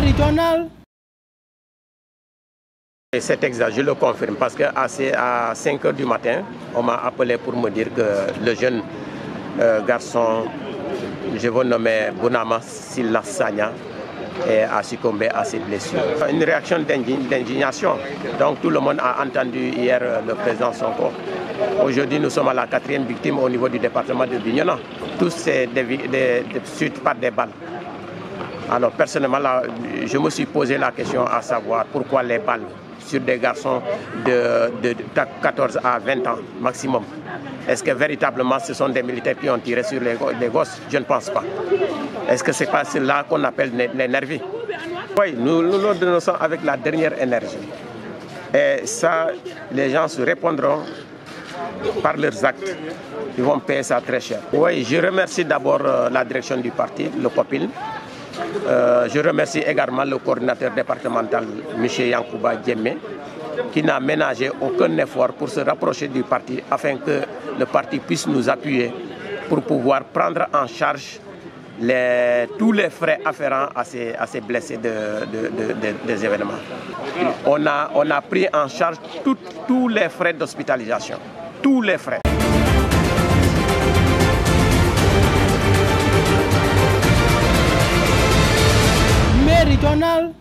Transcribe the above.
Méridional. Et cet exact, je le confirme parce qu'à à 5 h du matin, on m'a appelé pour me dire que le jeune euh, garçon, je vais nommer Bonama Silasanya, a succombé à ses blessures. Une réaction d'indignation. Donc tout le monde a entendu hier euh, le président Sonko. Aujourd'hui, nous sommes à la quatrième victime au niveau du département de Bignona. Tous c'est des, suites par des balles. Alors personnellement, je me suis posé la question à savoir pourquoi les balles sur des garçons de, 14 à 20 ans maximum. Est-ce que véritablement ce sont des militaires qui ont tiré sur les, gosses? Je ne pense pas. Est-ce que c'est pas cela qu'on appelle l'énergie Oui, nous, nous dénonçons avec la dernière énergie. Et ça, les gens se répondront par leurs actes. Ils vont payer ça très cher. Oui, je remercie d'abord euh, la direction du parti, le COPIL, euh, je remercie également le coordinateur départemental, M. Yankouba Djemé, qui n'a ménagé aucun effort pour se rapprocher du parti afin que le parti puisse nous appuyer pour pouvoir prendre en charge tous les frais afférents à ces, blessés des événements. On a pris en charge tous les frais d'hospitalisation, tous les frais. regional.